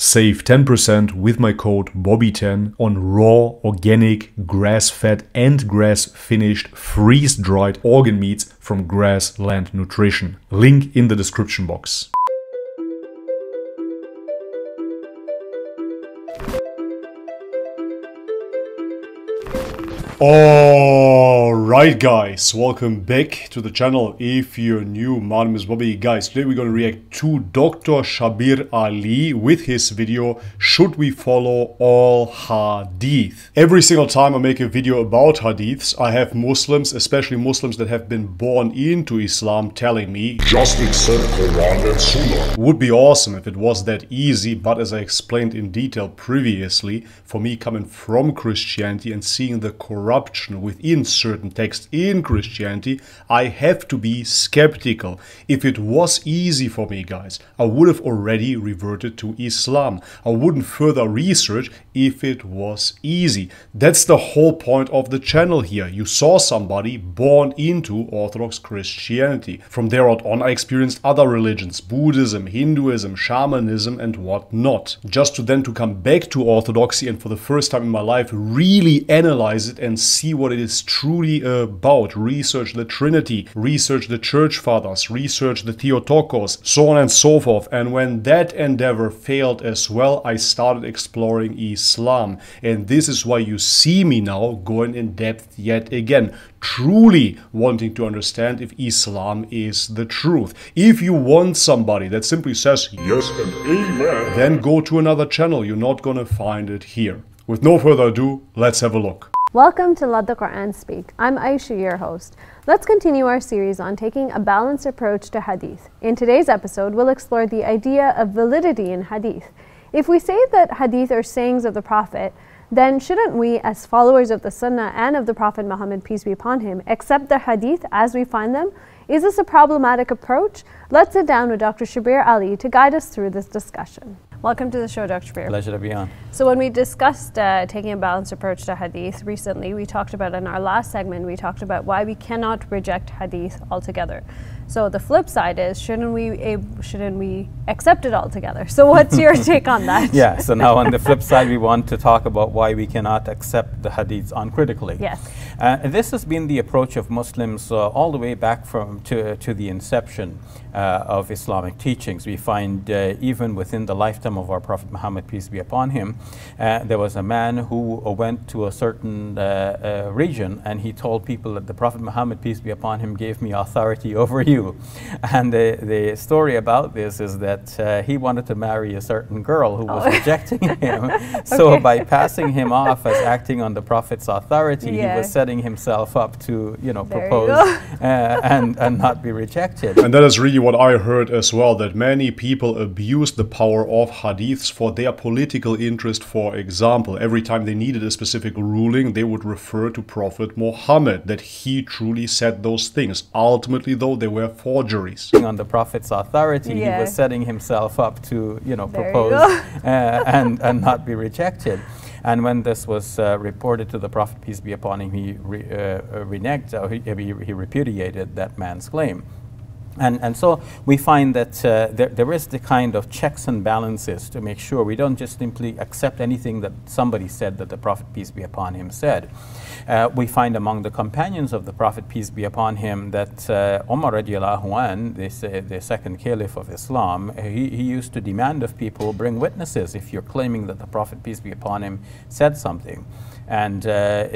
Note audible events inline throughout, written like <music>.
Save 10% with my code BOBBY10 on raw, organic, grass fed, and grass finished freeze dried organ meats from Grassland Nutrition. Link in the description box. Oh! Alright guys, welcome back to the channel. If you're new, my name is Bobby. Guys, today we're going to react to Dr. Shabir Ally with his video, Should We Follow All Hadith? Every single time I make a video about Hadiths, I have Muslims, especially Muslims that have been born into Islam, telling me, Just accept Quran and Sunnah. Would be awesome if it was that easy, but as I explained in detail previously, for me coming from Christianity and seeing the corruption within certain texts in Christianity, I have to be skeptical. If it was easy for me, guys, I would have already reverted to Islam. I wouldn't further research if it was easy. That's the whole point of the channel here. You saw somebody born into Orthodox Christianity. From there on, I experienced other religions, Buddhism, Hinduism, shamanism, and whatnot. Just to then to come back to Orthodoxy and for the first time in my life really analyze it and see what it is truly Uh, about. Research the Trinity, research the Church Fathers, research the Theotokos, so on and so forth. And when that endeavor failed as well, I started exploring Islam. And this is why you see me now going in depth yet again truly wanting to understand if Islam is the truth. If you want somebody that simply says Yes and amen. then go to another channel. You're not gonna find it here. With no further ado, let's have a look. Welcome to Let the Quran Speak. I'm Aisha, your host. Let's continue our series on taking a balanced approach to hadith. In today's episode, we'll explore the idea of validity in hadith. If we say that hadith are sayings of the Prophet, then shouldn't we, as followers of the Sunnah and of the Prophet Muhammad, peace be upon him, accept the hadith as we find them? Is this a problematic approach? Let's sit down with Dr. Shabir Ally to guide us through this discussion. Welcome to the show, Dr. Shabir. Pleasure to be on. So, when we discussed uh, taking a balanced approach to hadith recently, we talked about in our last segment, we talked about why we cannot reject hadith altogether. So, the flip side is shouldn't we shouldn't we accept it altogether? So, what's your <laughs> take on that? Yeah, so now on the flip side, we want to talk about why we cannot accept the hadiths uncritically. Yes. Uh, this has been the approach of Muslims uh, all the way back from to, to the inception uh, of Islamic teachings. We find uh, even within the lifetime of our Prophet Muhammad, peace be upon him, uh, there was a man who uh, went to a certain region and he told people that the Prophet Muhammad, peace be upon him, gave me authority <laughs> over you. <laughs> And the, the story about this is that he wanted to marry a certain girl who was Oh. <laughs> rejecting him. <laughs> So Okay. by passing him off as acting on the Prophet's authority, Yeah. he was setting himself up to, you know, There propose go. uh, and, and not be rejected. And that is really what I heard as well that many people abuse the power of hadiths for their political interest. For example, every time they needed a specific ruling, they would refer to Prophet Muhammad that he truly said those things. Ultimately, though, they were forgeries. on the Prophet's authority, Yeah. he was setting himself up to, you know, There propose go. <laughs> uh, and, and not be rejected. And when this was uh, reported to the Prophet, peace be upon him, he re, uh, uh, reneged, or he, he, he repudiated that man's claim. And, and so we find that uh, there, there is the kind of checks and balances to make sure we don't just simply accept anything that somebody said that the Prophet, peace be upon him, said. Uh, we find among the companions of the Prophet, peace be upon him, that uh, Umar radiallahu an, uh, the second caliph of Islam, he, he used to demand of people, bring witnesses if you're claiming that the Prophet, peace be upon him, said something. And uh,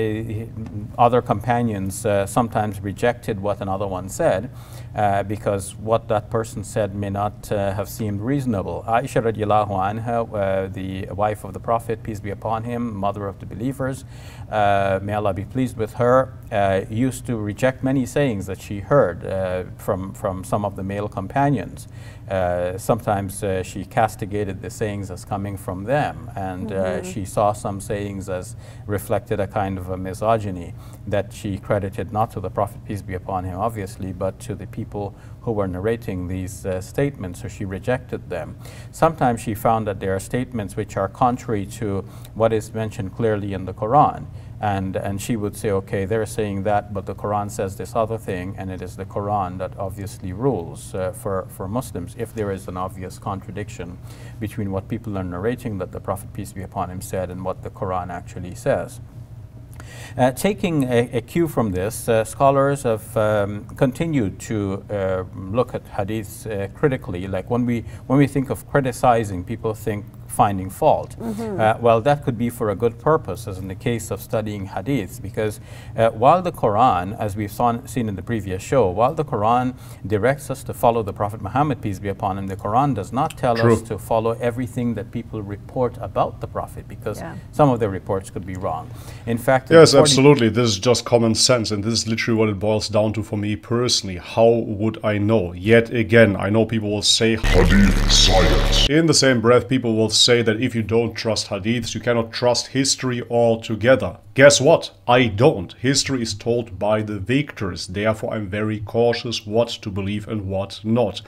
other companions uh, sometimes rejected what another one said uh, because what that person said may not uh, have seemed reasonable. Aisha radiallahu anha, uh, the wife of the Prophet, peace be upon him, mother of the believers, uh, may Allah be pleased with her, uh, used to reject many sayings that she heard uh, from, from some of the male companions. Uh, sometimes uh, she castigated the sayings as coming from them, and uh, she saw some sayings as reflected a kind of a misogyny that she credited not to the Prophet, peace be upon him, obviously, but to the people who were narrating these uh, statements, so she rejected them. Sometimes she found that there are statements which are contrary to what is mentioned clearly in the Quran. and, and she would say, okay, they're saying that, but the Quran says this other thing, and it is the Quran that obviously rules uh, for, for Muslims if there is an obvious contradiction between what people are narrating that the Prophet, peace be upon him, said and what the Quran actually says. Uh, taking a, a, cue from this, uh, scholars have um, continued to uh, look at hadiths uh, critically. Like when we, when we think of criticizing, people think finding fault. Mm -hmm. uh, well, that could be for a good purpose, as in the case of studying hadiths, because uh, while the Quran, as we've seen in the previous show, while the Quran directs us to follow the Prophet Muhammad, peace be upon him, the Quran does not tell True. us to follow everything that people report about the Prophet, because yeah. some of the reports could be wrong. In fact, yes, absolutely. This is just common sense, and this is literally what it boils down to for me personally. How would I know? Yet again, I know people will say Hadith science. In the same breath, people will say that if you don't trust hadiths, you cannot trust history altogether. Guess what? I don't. History is told by the victors, therefore I'm very cautious what to believe and what not.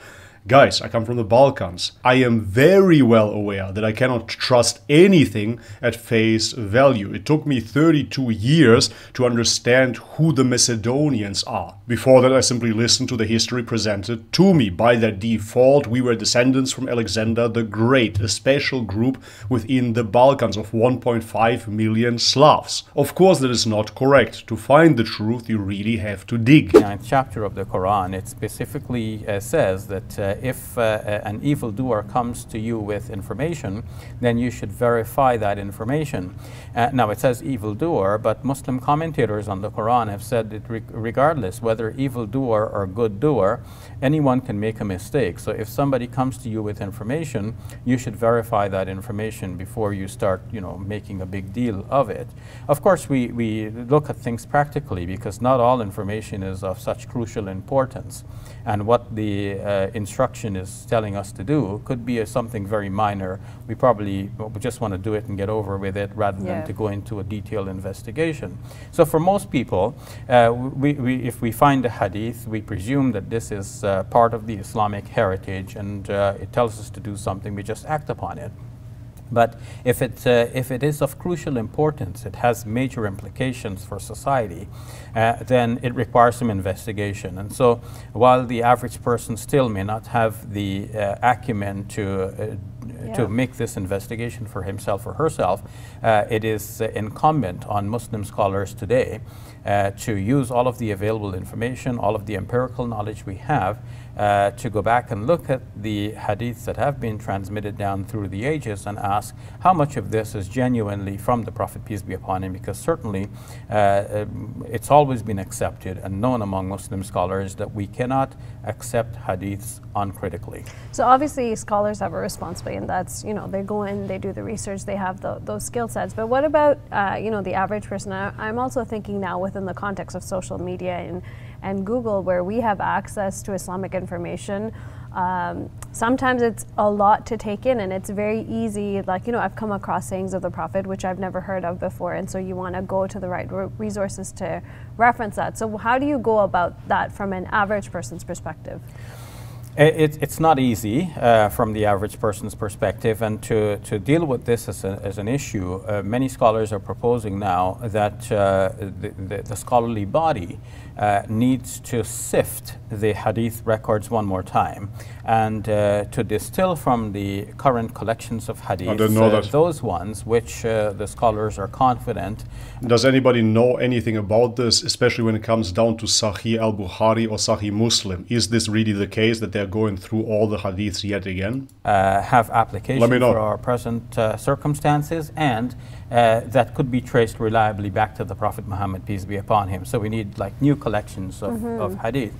Guys, I come from the Balkans. I am very well aware that I cannot trust anything at face value. It took me 32 years to understand who the Macedonians are. Before that, I simply listened to the history presented to me. By their default, we were descendants from Alexander the Great, a special group within the Balkans of 1.5 million Slavs. Of course, that is not correct. To find the truth, you really have to dig. Ninth chapter of the Quran, it specifically uh, says that uh, if uh, an evildoer comes to you with information, then you should verify that information. Uh, now it says evildoer, but Muslim commentators on the Quran have said that re regardless whether evildoer or good doer, anyone can make a mistake. So if somebody comes to you with information, you should verify that information before you start, you know, making a big deal of it. Of course, we, we look at things practically because not all information is of such crucial importance and what the uh, instruction is telling us to do could be a, something very minor. We probably we just want to do it and get over with it rather yeah. than to go into a detailed investigation. So for most people, uh, we, we, if we find a hadith, we presume that this is uh, part of the Islamic heritage and uh, it tells us to do something, we just act upon it. But if it, uh, if it is of crucial importance, it has major implications for society, uh, then it requires some investigation. And so while the average person still may not have the uh, acumen to, uh, yeah. to make this investigation for himself or herself, uh, it is uh, incumbent on Muslim scholars today to use all of the available information, all of the empirical knowledge we have, uh, to go back and look at the hadiths that have been transmitted down through the ages and ask how much of this is genuinely from the Prophet, peace be upon him, because certainly uh, um, it's always been accepted and known among Muslim scholars that we cannot accept hadiths uncritically. So obviously scholars have a responsibility and that's, you know, they go in, they do the research, they have the, those skill sets. But what about, uh, you know, the average person? I, I'm also thinking now within the context of social media and and Google, where we have access to Islamic information, um, sometimes it's a lot to take in and it's very easy. Like, you know, I've come across sayings of the Prophet, which I've never heard of before. And so you want to go to the right resources to reference that. So, how do you go about that from an average person's perspective? It, it's not easy uh, from the average person's perspective, and to, to deal with this as, a, as an issue, uh, many scholars are proposing now that uh, the, the, the, scholarly body uh, needs to sift the hadith records one more time and uh, to distill from the current collections of hadith uh, those ones which uh, the scholars are confident. Does anybody know anything about this, especially when it comes down to Sahih al Bukhari or Sahih Muslim? Is this really the case that they're going through all the hadiths yet again? Uh, have application for our present uh, circumstances and uh, that could be traced reliably back to the Prophet Muhammad, peace be upon him. So we need like new collections of, mm -hmm. of hadith.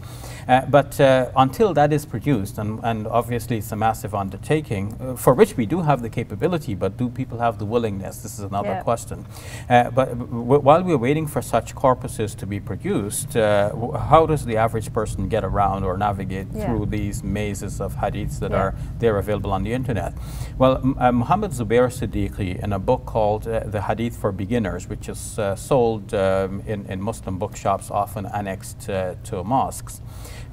Uh, but uh, until that is produced, and, and, obviously it's a massive undertaking, uh, for which we do have the capability, but do people have the willingness? This is another yeah. question. Uh, but while we're waiting for such corpuses to be produced, uh, how does the average person get around or navigate yeah. through these mazes of hadiths that yeah. are there available on the internet? Well, Muhammad Zubair Siddiqui, in a book called The Hadith for Beginners, which is sold um, in, in Muslim bookshops, often annexed to mosques,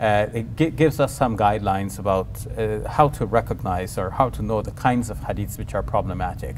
uh, it gives us some guidelines about uh, how to recognize or how to know the kinds of hadiths which are problematic.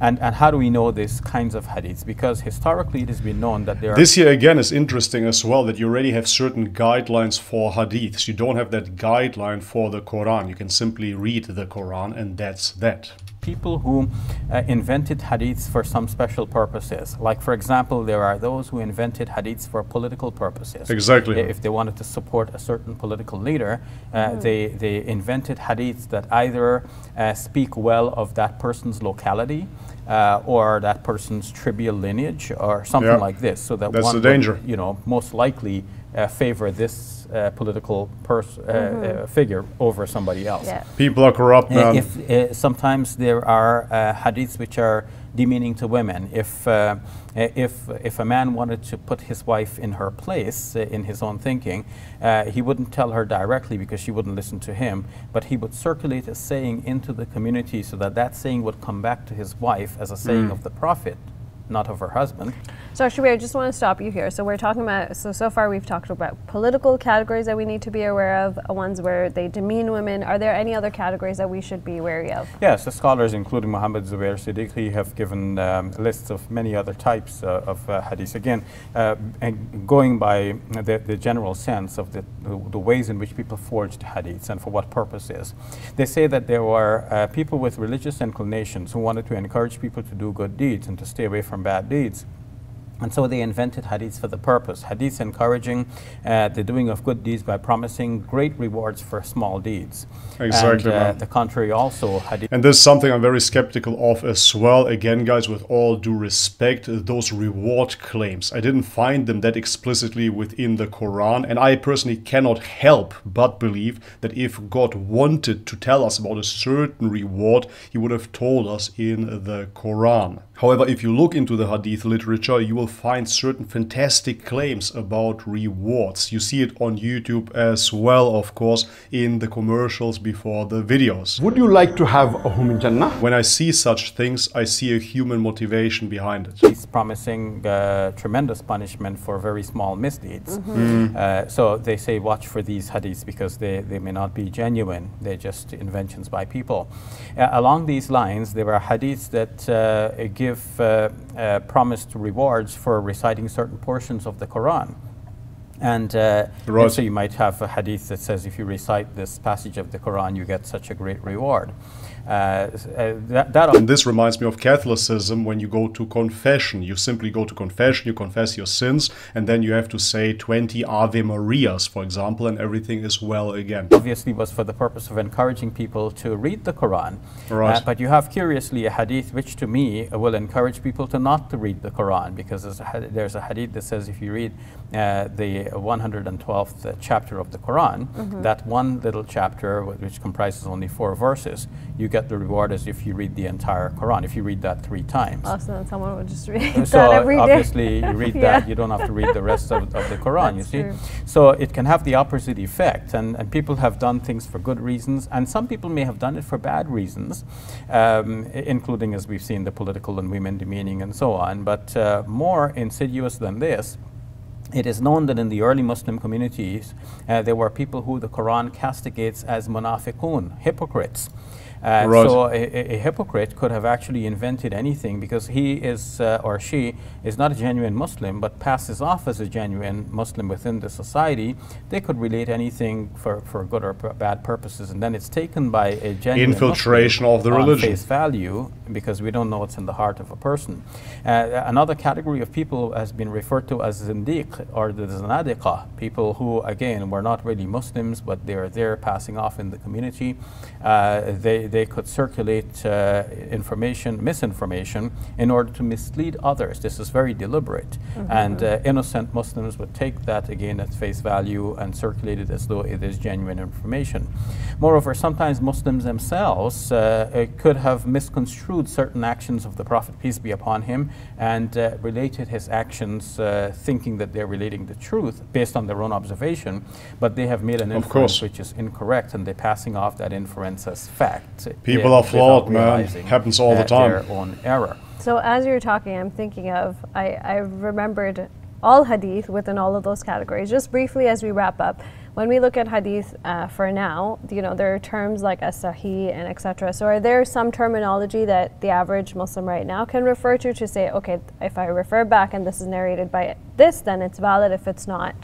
And, and how do we know these kinds of hadiths? Because historically it has been known that there are. This here again is interesting as well that you already have certain guidelines for hadiths. You don't have that guideline for the Quran. You can simply read the Quran and that's that people who uh, invented hadiths for some special purposes. Like, for example, there are those who invented hadiths for political purposes. Exactly. If they wanted to support a certain political leader, uh, mm. they, they invented hadiths that either uh, speak well of that person's locality uh, or that person's trivial lineage or something yeah. like this. So that That's one the danger. Would, you know, most likely uh, favor this uh, political pers- uh, mm-hmm. figure over somebody else. Yeah. People are corrupt, man. If, sometimes there are hadiths which are demeaning to women. If, uh, if, if a man wanted to put his wife in her place uh, in his own thinking, uh, he wouldn't tell her directly because she wouldn't listen to him, but he would circulate a saying into the community so that that saying would come back to his wife as a saying mm. of the Prophet not of her husband. So Shabir, I just want to stop you here. So we're talking about, so so far we've talked about political categories that we need to be aware of, uh, ones where they demean women. Are there any other categories that we should be wary of? Yes, the scholars, including Muhammad Zubair Siddiqui, have given um, lists of many other types uh, of uh, hadiths. Again, uh, going by the, the, general sense of the, the, the, ways in which people forged hadiths and for what purposes. They say that there were uh, people with religious inclinations who wanted to encourage people to do good deeds and to stay away from bad deeds. And so they invented hadiths for the purpose. Hadiths encouraging uh, the doing of good deeds by promising great rewards for small deeds. Exactly. And uh, the contrary also. Hadith and this is something I'm very skeptical of as well. Again, guys, with all due respect, those reward claims. I didn't find them that explicitly within the Quran. And I personally cannot help but believe that if God wanted to tell us about a certain reward, he would have told us in the Quran. However, if you look into the Hadith literature, you will find certain fantastic claims about rewards. You see it on YouTube as well, of course, in the commercials before the videos. Would you like to have a home in Jannah? When I see such things, I see a human motivation behind it. He's promising uh, tremendous punishment for very small misdeeds. Mm -hmm. mm. uh, so they say watch for these hadiths because they, they may not be genuine. They're just inventions by people. Uh, along these lines, there are hadiths that uh, give give uh, promised rewards for reciting certain portions of the Quran. And, uh, right. and, so you might have a hadith that says if you recite this passage of the Quran, you get such a great reward. Uh, uh, that, that and this reminds me of Catholicism when you go to confession. You simply go to confession, you confess your sins, and then you have to say 20 Ave Marias, for example, and everything is well again. Obviously, was for the purpose of encouraging people to read the Quran. Right. Uh, but you have curiously a hadith which, to me, will encourage people to not to read the Quran because there's a hadith that says if you read uh, the 112th chapter of the Quran, mm -hmm. that one little chapter, which comprises only four verses, you get the reward as if you read the entire Quran, if you read that three times. Awesome, someone would just read <laughs> so that every day. obviously, you <laughs> read yeah. that, you don't have to read the rest of, of the Quran, you see. True. So it can have the opposite effect, and, and people have done things for good reasons, and some people may have done it for bad reasons, um, including, as we've seen, the political and women demeaning and so on. But uh, more insidious than this, it is known that in the early Muslim communities, uh, there were people who the Quran castigates as munafiqun, hypocrites. Uh, right. So a, a, hypocrite could have actually invented anything because he is uh, or she is not a genuine Muslim but passes off as a genuine Muslim within the society. They could relate anything for, for good or bad purposes and then it's taken by a genuine infiltration Muslim of the religion face value because we don't know what's in the heart of a person. Uh, another category of people has been referred to as zindiq or the zanadiqa, people who again were not really Muslims but they are there passing off in the community. Uh, they, they could circulate uh, information, misinformation, in order to mislead others. This is very deliberate. Mm -hmm. And uh, innocent Muslims would take that again at face value and circulate it as though it is genuine information. Moreover, sometimes Muslims themselves uh, uh could have misconstrued certain actions of the Prophet, peace be upon him, and uh, related his actions uh, thinking that they're relating the truth based on their own observation, but they have made an inference which is incorrect and they're passing off that inference as fact. People are flawed, man. Happens all the time. Their own error. So as you're talking, I'm thinking of I, I remembered all hadith within all of those categories. Just briefly as we wrap up, when we look at hadith uh, for now, you know, there are terms like as-sahih and etc. So are there some terminology that the average Muslim right now can refer to to say, okay, if I refer back and this is narrated by this, then it's valid. If it's not,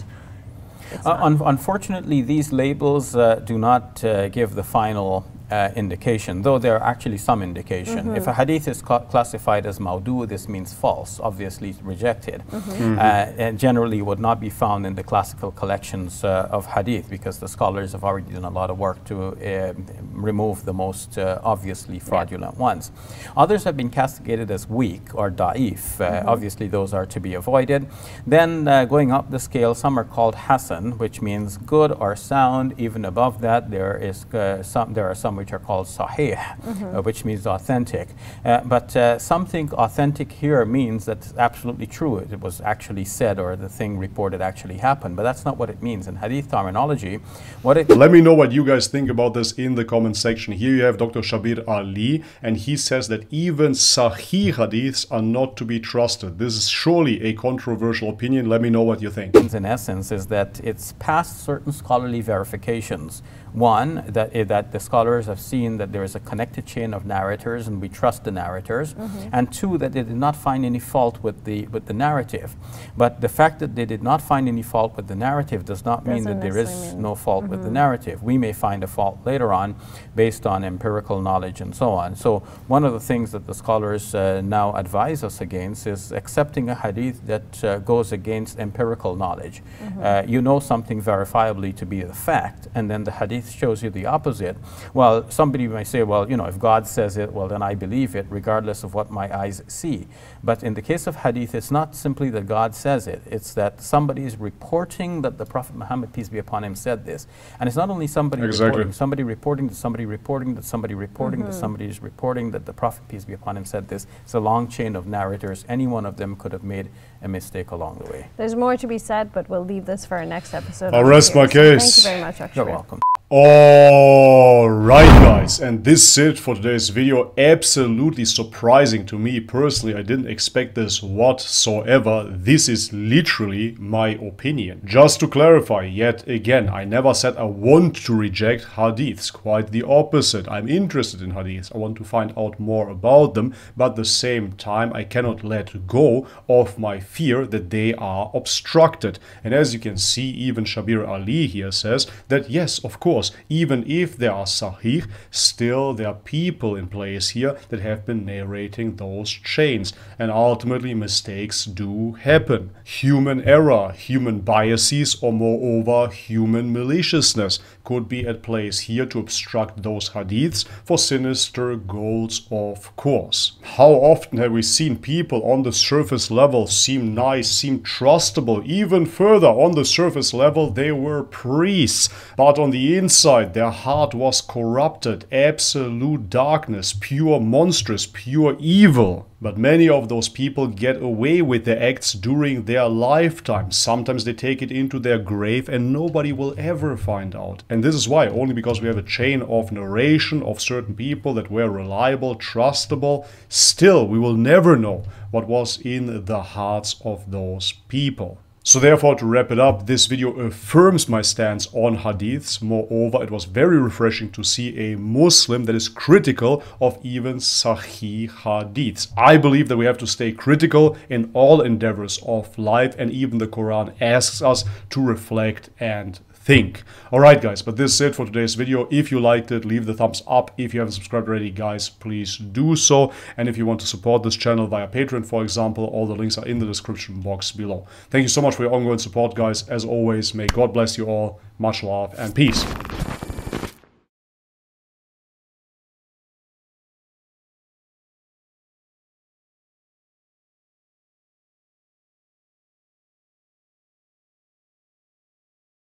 it's Uh, not. un- unfortunately, these labels uh, do not uh, give the final uh, indication, though there are actually some indication. If a hadith is cla- classified as maudu, this means false, obviously rejected, uh, and generally would not be found in the classical collections uh, of hadith because the scholars have already done a lot of work to uh, remove the most uh, obviously fraudulent ones. Others have been castigated as weak or da'if. Uh, Obviously, those are to be avoided. Then, uh, going up the scale, some are called hasan, which means good or sound. Even above that, there is uh, some. There are some which are called sahih, uh, which means authentic. Uh, but uh, something authentic here means that's absolutely true. It was actually said, or the thing reported actually happened. But that's not what it means in hadith terminology. What it Let me know what you guys think about this in the comment section. Here you have Dr. Shabir Ally, and he says that even Sahih hadiths are not to be trusted. This is surely a controversial opinion. Let me know what you think. means in essence is that it's past certain scholarly verifications. One, that, eh, that the scholars have seen that there is a connected chain of narrators and we trust the narrators. And two, that they did not find any fault with the, with the narrative. But the fact that they did not find any fault with the narrative does not mean Doesn't that there is mean- no fault with the narrative. We may find a fault later on based on empirical knowledge and so on. So one of the things that the scholars uh, now advise us against is accepting a hadith that uh, goes against empirical knowledge. Uh, you know something verifiably to be a fact, and then the hadith shows you the opposite. Well, somebody may say, well, you know, if God says it, well, then I believe it, regardless of what my eyes see. But in the case of hadith, it's not simply that God says it, it's that somebody is reporting that the Prophet Muhammad, peace be upon him, said this. And it's not only somebody Exactly. reporting, somebody reporting that somebody reporting that somebody reporting that mm-hmm. somebody is reporting that the Prophet, peace be upon him, said this. It's a long chain of narrators. Any one of them could have made a mistake along the way. There's more to be said, but we'll leave this for our next episode. I'll rest my case. Thank you very much, Akshar. You're welcome. Alright guys, and this is it for today's video. Absolutely surprising to me personally. I didn't expect this whatsoever. This is literally my opinion. Just to clarify, yet again, I never said I want to reject hadiths. Quite the opposite. I'm interested in hadiths. I want to find out more about them, but at the same time, I cannot let go of my fear that they are obstructed. And as you can see, even Shabir Ally here says that yes, of course, even if there are sahih, still there are people in place here that have been narrating those chains. And ultimately, mistakes do happen. Human error, human biases, or moreover, human maliciousness could be at place here to obstruct those hadiths for sinister goals, of course. How often have we seen people on the surface level seem nice, seem trustable, even further on the surface level they were priests, but on the inside their heart was corrupted, absolute darkness, pure monstrous, pure evil. But many of those people get away with their acts during their lifetime. Sometimes they take it into their grave and nobody will ever find out. And this is why, only because we have a chain of narration of certain people that were reliable, trustable, still we will never know what was in the hearts of those people. So therefore, to wrap it up, this video affirms my stance on hadiths. Moreover, it was very refreshing to see a Muslim that is critical of even Sahih hadiths. I believe that we have to stay critical in all endeavors of life, and even the Quran asks us to reflect and think. Alright guys, but this is it for today's video. If you liked it, leave the thumbs up. If you haven't subscribed already, guys, please do so. And if you want to support this channel via Patreon, for example, all the links are in the description box below. Thank you so much for your ongoing support, guys. As always, may God bless you all. Much love and peace.